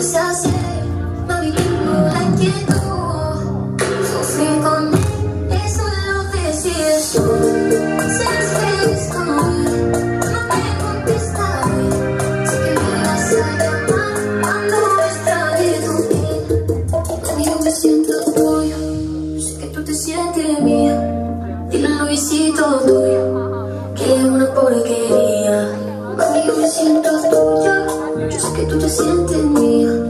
No viviendo la inquietud, sofrí conmigo. Eso lo deseo. siento. feliz conmigo, no me contestaré. Sé que me vas a llamar cuando estás de dormir. Amigo, me siento tuyo. Sé que tú te sientes mía. Y lo visito tuyo. Que es una porquería. Amigo, me siento tuyo. Yo sé que tú te sientes mía.